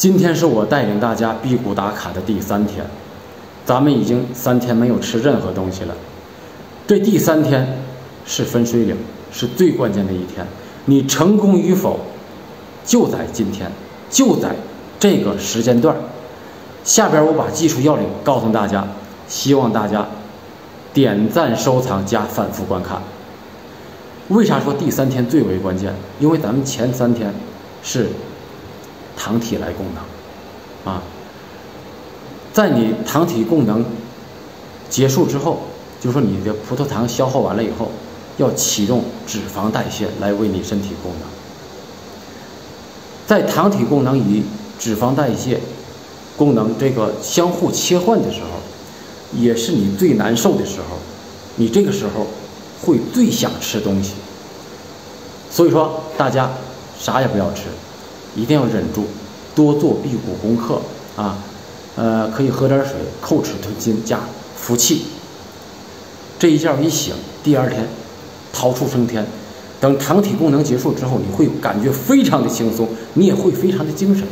今天是我带领大家辟谷打卡的第三天，咱们已经三天没有吃任何东西了。这第三天是分水岭，是最关键的一天。你成功与否，就在今天，就在这个时间段。下边我把技术要领告诉大家，希望大家点赞、收藏加反复观看。为啥说第三天最为关键？因为咱们前三天是糖体来供能，啊，在你糖体供能结束之后，就说你的葡萄糖消耗完了以后，要启动脂肪代谢来为你身体供能。在糖体供能与脂肪代谢功能这个相互切换的时候，也是你最难受的时候，你这个时候会最想吃东西。所以说，大家啥也不要吃，一定要忍住，多做辟谷功课啊，呃，可以喝点水，叩齿吞金加服气。这一觉一醒，第二天逃出升天。等糖体功能结束之后，你会感觉非常的轻松，你也会非常的精神。